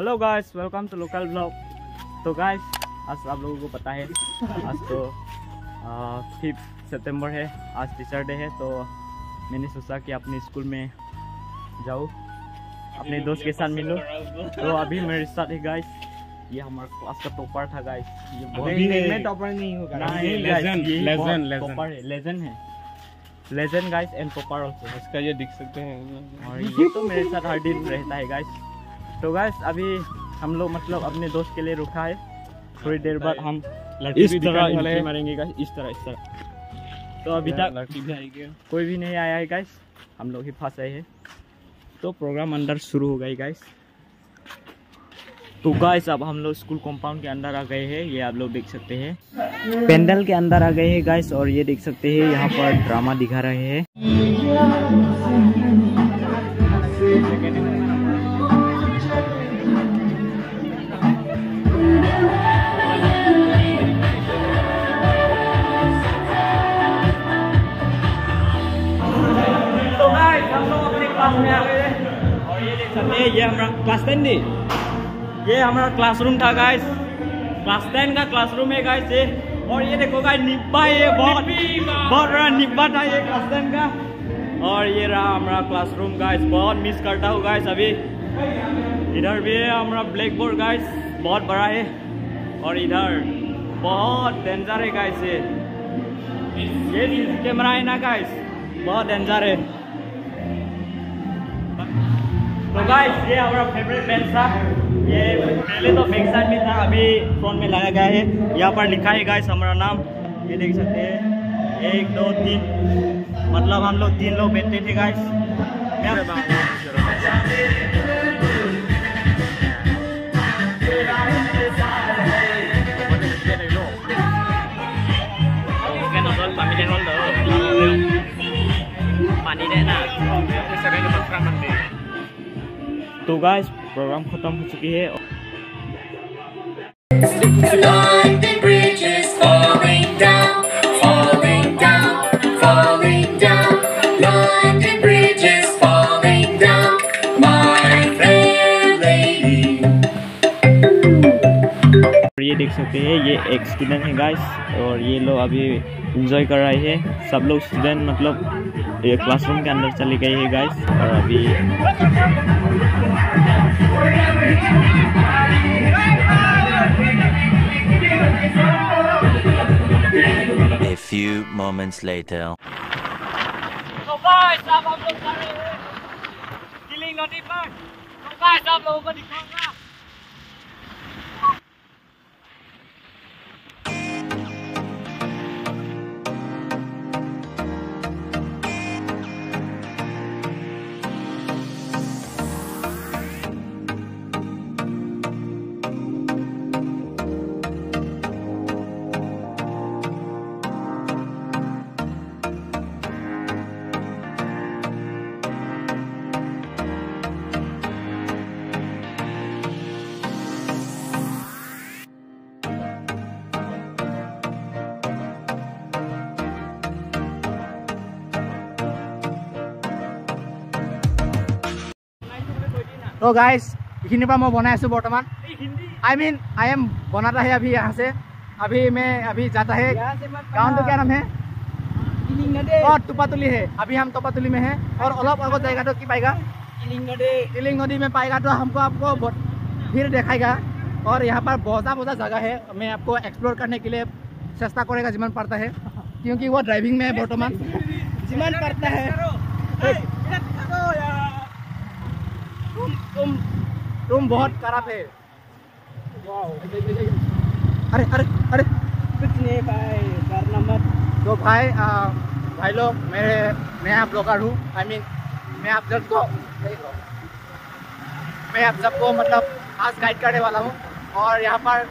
Hello guys welcome to local blog तो guys आज आप लोगों को पता है आज तो फिफ्थ सितंबर है. आज टीचर डे है तो मैंने सोचा कि अपने स्कूल में जाऊँ अपने दोस्त के साथ मिलूँ। तो अभी मेरे साथ है गाइस ये हमारा क्लास का टॉपर था गाइस ये बहुत नहीं मैं टॉपर नहीं हूँ लेजेंड ये लेजेंड लेजेंड है legend guys and topper also इसका ये दिख सकते हैं। और ये तो मेरे साथ हर दिन रहता है गाइस तो गाइस अभी हम लोग मतलब अपने दोस्त के लिए रुका है। थोड़ी देर बाद हम इस तरह। मारेंगे इस तरह इस तरह। तो अभी तक लड़की भी आएगी। कोई भी नहीं आया है गाइस हम लोग ही फंस आए हैं। तो प्रोग्राम अंदर शुरू हो गई गाइस तो गाइस अब हम लोग स्कूल कंपाउंड के अंदर आ गए हैं ये आप लोग देख सकते हैं। पेंडल के अंदर आ गए हैं गाइस और ये देख सकते हैं यहाँ पर ड्रामा दिखा रहे हैं। ये हमारा क्लास टेन दी ये हमारा क्लासरूम था गाइस क्लास टेन का क्लासरूम है गाइस ये। और ये देखो गाइस निब्बा ये बहुत बहुत बड़ा निब्बा था ये क्लास टेन का। और ये रहा हमारा क्लासरूम गाइस बहुत मिस करता हूँ गाइस अभी। इधर भी है हमारा ब्लैक बोर्ड गाइस बहुत बड़ा है। और इधर बहुत डेंजर है गाइस ये। ये कैमरा है ना गाइस बहुत डेंजर है। तो गाइस ये हमारा फेवरेट था ये पहले तो बैक साइड में था, अभी फ्रंट में लाया गया है। यहाँ पर लिखा है गाइस हमारा नाम। ये देख सकते हैं। एक, दो, तीन। मतलब हम लोग तीन लोग बैठते थे गाइस तो गाइस प्रोग्राम खत्म हो चुकी है। सकते हैं। ये एक स्टूडेंट है गाइस और ये लोग अभी इंजॉय कर रहे हैं। सब लोग स्टूडेंट मतलब ये क्लासरूम के अंदर चले गए हैं गाइस और अभी A few moments later. तो गाइस अब हम लोग जा रहे हैं। दिल्ली नदी पर। तो गाइस आप लोगों को दिखाऊँगा। तो गाइस इखिन मैं बना बर्तमान आई मीन आई एम बनाता है अभी यहाँ से अभी मैं अभी जाता है गाँव तो क्या नाम है और तुपातुली है अभी हम तुपातुली में है और अलग अलग जाएगा तो की पाएगा तिलिंग नदी में पाएगा तो हमको आपको फिर देखाएगा और यहाँ पर बहुत बहुत जगह है मैं आपको एक्सप्लोर करने के लिए चेष्टा करेगा जिम्मन पड़ता है क्योंकि वो ड्राइविंग में है बर्तमान जिम्मन पड़ता है तुम तुम तुम बहुत खराब है। अरे अरे अरे। कुछ नहीं भाई डरना मत। तो भाई आ, भाई लोग मेरे नया ब्लॉगर हूँ। आई मीन मैं आप सबको मैं आप सबको मतलब आज गाइड करने वाला हूँ। और यहाँ पर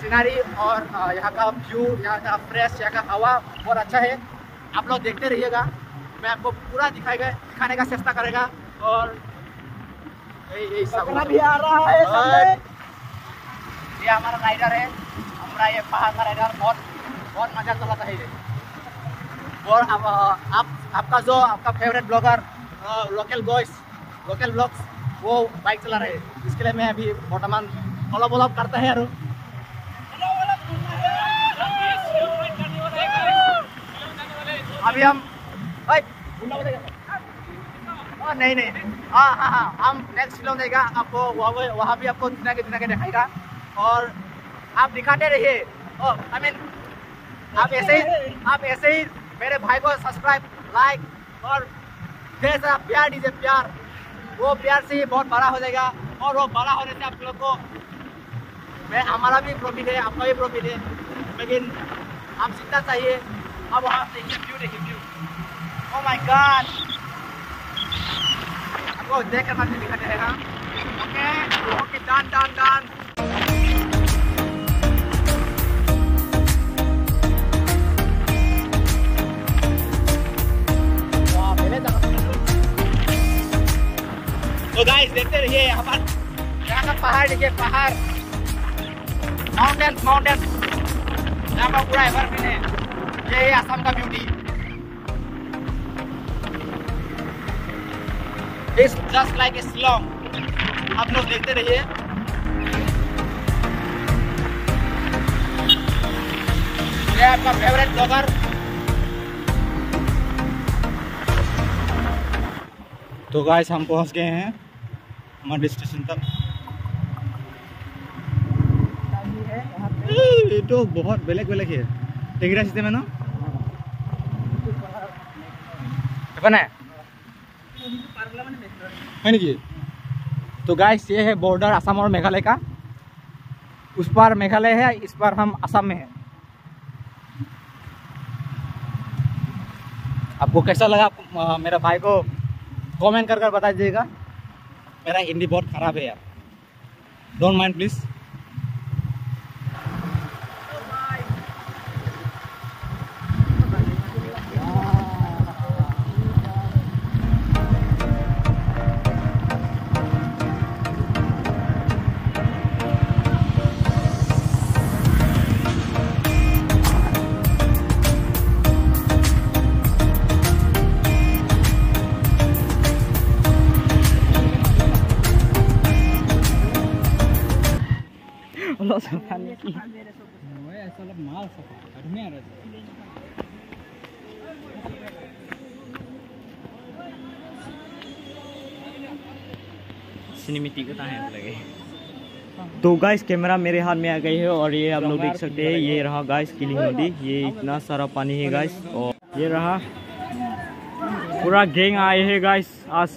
सीनरी और यहाँ का व्यू यहाँ का फ्रेश यहाँ का हवा बहुत अच्छा है। आप लोग देखते रहिएगा। मैं आपको पूरा दिखाएगा दिखाने का चेष्टा करेगा। और भी आ रहा है ये हमारा राइडर है हमारा ये पहाड़ का राइडर बहुत बहुत मज़ा चलाता है और अब आप आपका जो आपका favourite blogger local boys local blogs वो बाइक चला रहे हैं इसके लिए मैं अभी वर्तमान फॉलो फॉलो करता है यार अभी हम ओए, हाँ, नहीं नहीं। हाँ हाँ हाँ। हम नेक्स्ट शिलोंग देगा आपको वहाँ भी आपको दिखा के दिखा के दिखाएगा। और आप दिखाते रहिए। आई मीन आप ऐसे ही आप ऐसे ही मेरे भाई को सब्सक्राइब लाइक और सारा प्यार दीजिए प्यार। वो प्यार से ही बहुत बड़ा हो जाएगा। और वो बड़ा होने से आप लोग को मैं हमारा भी प्रॉफिट है आपका भी प्रॉफिट है। लेकिन आप सीखना चाहिए अब वहाँ देखिए व्यू देखिए व्यू ओ गॉड देख कर हैं हाँ okay okay, done done done. तो देखते रहिए पहाड़, देखिए पहाड़। माउंटेन माउंटेन यहाँ पर एवरग्रीन है। ये असम का beauty it's just like a Shillong आप लोग देखते रहिए। ये आपका फेवरेट ब्लॉगर तो गाइस हम पहुँच गए हैं हमारे स्टेशन तक। ये तो बहुत बेलेग बेलेग है टेगिरा सिस्टम है ना? है? है निकी तो गाइस ये है बॉर्डर असम और मेघालय का उस पार मेघालय है इस पार हम असम में हैं आपको कैसा लगा मेरा भाई को कमेंट कर कर बता दीजिएगा मेरा हिंदी बहुत खराब है यार। डोंट माइंड प्लीज़ सिनेमेटिक का है लगे तो गाइस कैमरा मेरे हाथ में आ गई है और ये आप लोग देख सकते हैं, ये रहा गाइस किलिंग नदी, ये इतना सारा पानी है गाइस और ये रहा पूरा गैंग आए हैं गाइस आज।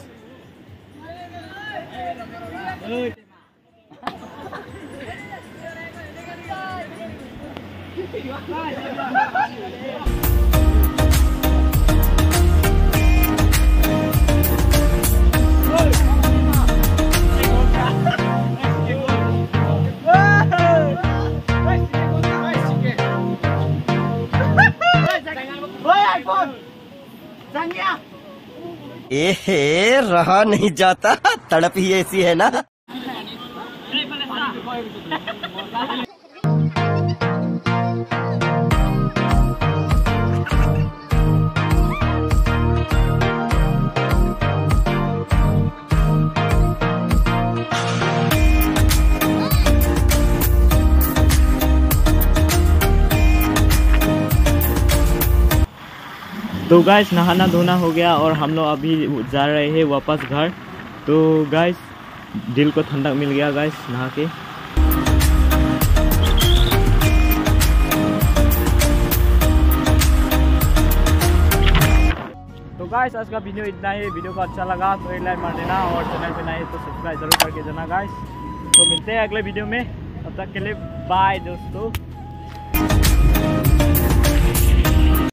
एहे रहा नहीं जाता तड़प ही ऐसी है ना। तो गाइस नहाना धोना हो गया और हम लोग अभी जा रहे हैं वापस घर। तो गाइस दिल को ठंडक मिल गया गाइस नहा के। गाइस आज का वीडियो इतना ही। वीडियो को अच्छा लगा तो एक लाइक मार देना और चैनल पे नए तो सब्सक्राइब ज़रूर करके देना गाइस तो मिलते हैं अगले वीडियो में। तब तक के लिए बाय दोस्तों.